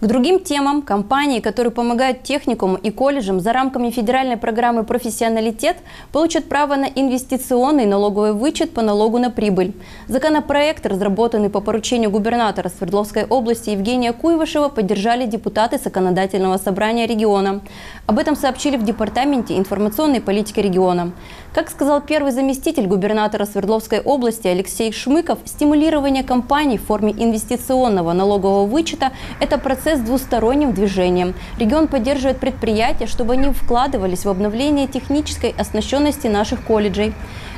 К другим темам компании, которые помогают техникуму и колледжам за рамками федеральной программы «Профессионалитет» получат право на инвестиционный налоговый вычет по налогу на прибыль. Законопроект, разработанный по поручению губернатора Свердловской области Евгения Куйвышева, поддержали депутаты Законодательного собрания региона. Об этом сообщили в Департаменте информационной политики региона. Как сказал первый заместитель губернатора Свердловской области Алексей Шмыков, стимулирование компаний в форме инвестиционного налогового вычета – это процесс двусторонним движением. Регион поддерживает предприятия, чтобы они вкладывались в обновление технической оснащенности наших колледжей.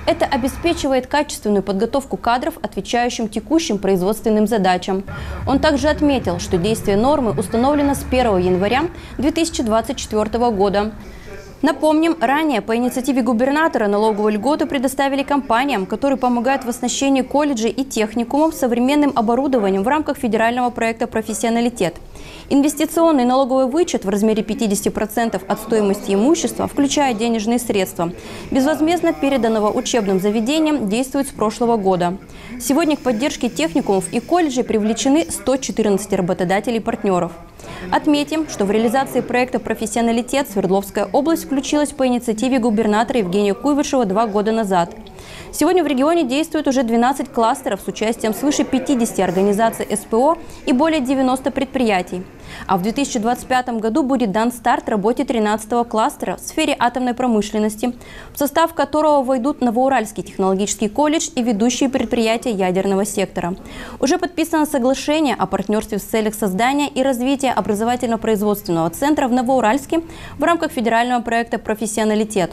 Это обеспечивает качественную подготовку кадров, отвечающим текущим производственным задачам. Он также отметил, что действие нормы установлено с 1 января 2024 года. Напомним, ранее по инициативе губернатора налоговую льготу предоставили компаниям, которые помогают в оснащении колледжей и техникумов современным оборудованием в рамках федерального проекта «Профессионалитет». Инвестиционный налоговый вычет в размере 50% от стоимости имущества, включая денежные средства, безвозмездно переданного учебным заведениям, действует с прошлого года. Сегодня к поддержке техникумов и колледжей привлечены 114 работодателей и партнеров. Отметим, что в реализации проекта «Профессионалитет» Свердловская область включилась по инициативе губернатора Евгения Куйвышева два года назад. Сегодня в регионе действует уже 12 кластеров с участием свыше 50 организаций СПО и более 90 предприятий. А в 2025 году будет дан старт работе 13-го кластера в сфере атомной промышленности, в состав которого войдут Новоуральский технологический колледж и ведущие предприятия ядерного сектора. Уже подписано соглашение о партнерстве в целях создания и развития образовательно-производственного центра в Новоуральске в рамках федерального проекта «Профессионалитет».